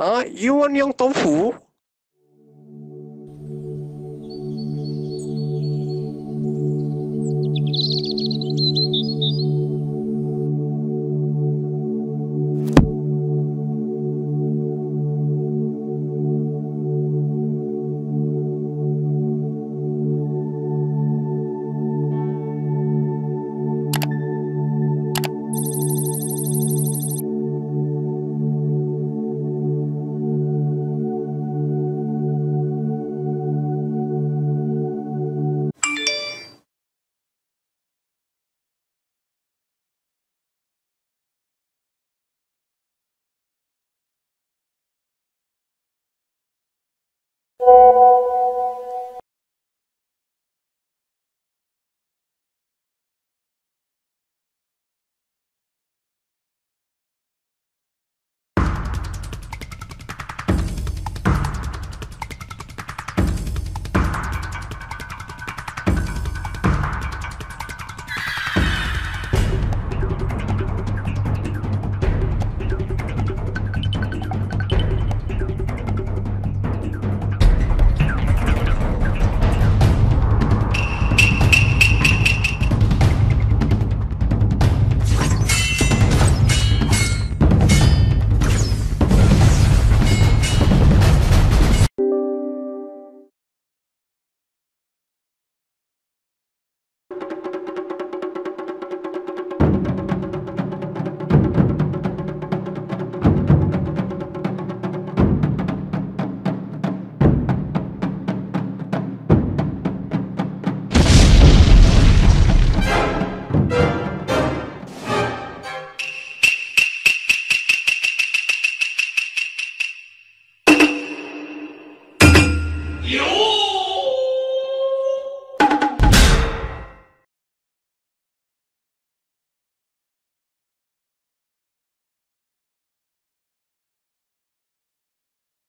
Ah, you want yang tofu? 有。